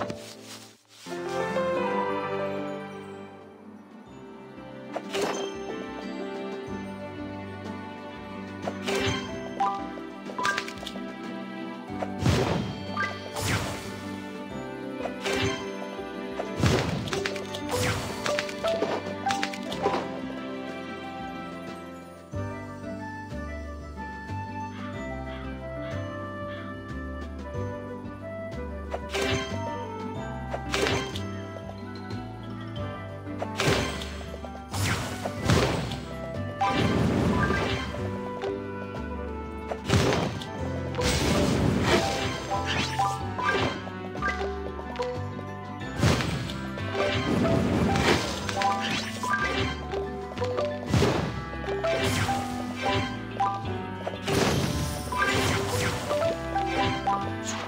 あ。好处。